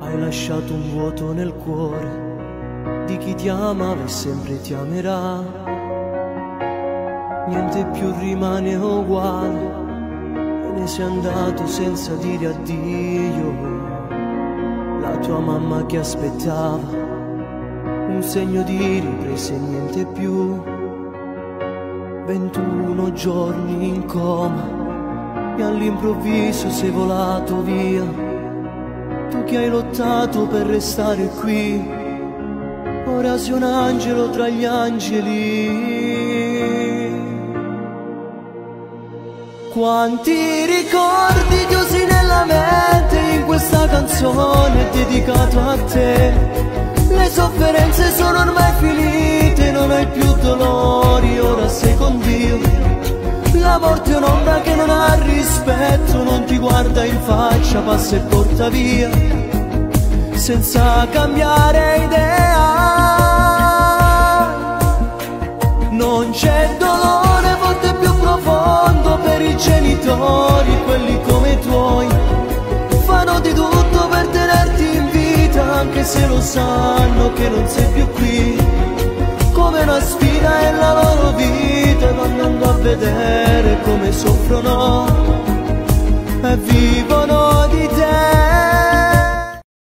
Hai lasciato un vuoto nel cuore di chi ti amava e sempre ti amerà. Niente più rimane uguale, e ne sei andato senza dire addio. La tua mamma che aspettava, un segno di ripresa e niente più. 21 giorni in coma e all'improvviso sei volato via. Che hai lottato per restare qui, ora sei un angelo tra gli angeli. Quanti ricordi chiusi nella mente in questa canzone dedicato a te. Le sofferenze sono ormai finite, non hai più dolori, la morte è un'ombra che non ha rispetto, non ti guarda in faccia, passa e porta via, senza cambiare idea. Non c'è dolore forte più profondo per i genitori, quelli come i tuoi. Fanno di tutto per tenerti in vita, anche se lo sanno che non sei più qui. Soffrono e vivo